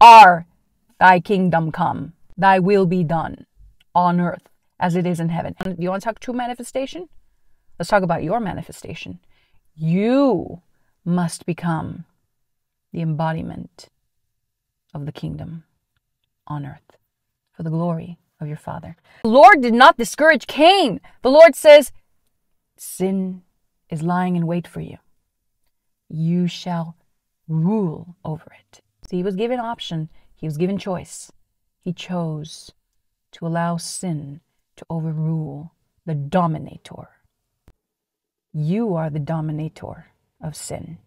Are thy kingdom come, thy will be done on earth as it is in heaven. And you want to talk true manifestation? Let's talk about your manifestation. You must become the embodiment of the kingdom on earth for the glory of your Father. The Lord did not discourage Cain. The Lord says, Sin is lying in wait for you. You shall rule over it. See, he was given option, he was given choice. He chose to allow sin to overrule the dominator. You are the dominator of sin.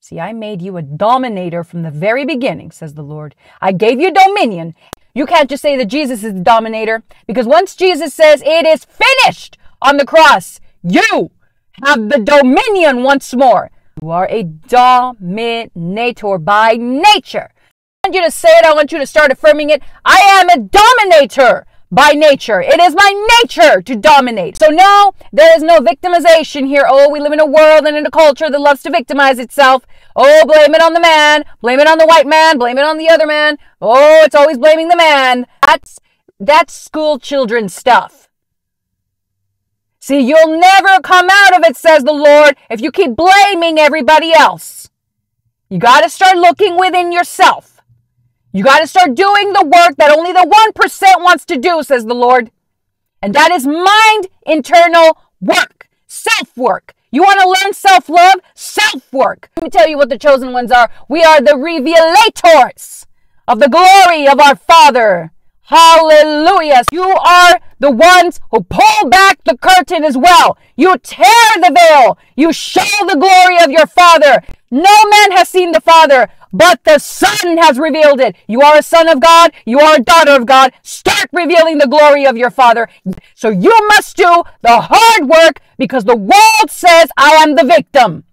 See, I made you a dominator from the very beginning, says the Lord. I gave you dominion. You can't just say that Jesus is the dominator because once Jesus says it is finished on the cross, you have the dominion once more. You are a dominator by nature. I want you to say it. I want you to start affirming it. I am a dominator by nature. It is my nature to dominate. So no, there is no victimization here. Oh, we live in a world and in a culture that loves to victimize itself. Oh, blame it on the man. Blame it on the white man. Blame it on the other man. Oh, it's always blaming the man. That's, that's school children stuff. See, you'll never come out of it, says the Lord, if you keep blaming everybody else. You got to start looking within yourself. You got to start doing the work that only the 1% wants to do, says the Lord. And that is mind internal work, self work. You want to learn self love? Self work. Let me tell you what the chosen ones are. We are the revelators of the glory of our Father. Hallelujah. You are the ones who pull back the curtain as well. You tear the veil. You show the glory of your Father. No man has seen the Father, but the Son has revealed it. You are a son of God. You are a daughter of God. Start revealing the glory of your Father. So you must do the hard work because the world says I am the victim.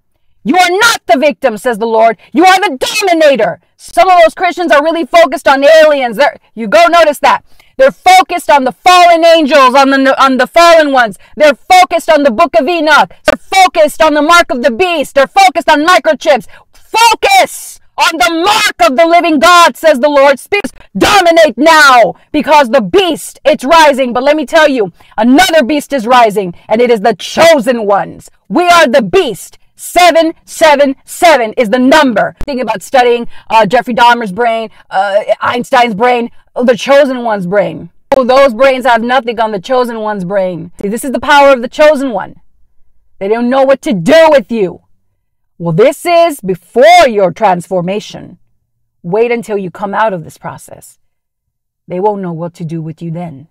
You are not the victim, says the Lord. You are the dominator. Some of those Christians are really focused on aliens. They're, you go notice that. They're focused on the fallen angels, on the, on the fallen ones. They're focused on the book of Enoch. They're focused on the mark of the beast. They're focused on microchips. Focus on the mark of the living God, says the Lord. Speaks, dominate now because the beast, it's rising. But let me tell you, another beast is rising and it is the chosen ones. We are the beast. 777 is the number. Think about studying uh, Jeffrey Dahmer's brain, uh, Einstein's brain, the chosen one's brain. Oh, those brains have nothing on the chosen one's brain. See, this is the power of the chosen one. They don't know what to do with you. Well, this is before your transformation. Wait until you come out of this process. They won't know what to do with you then.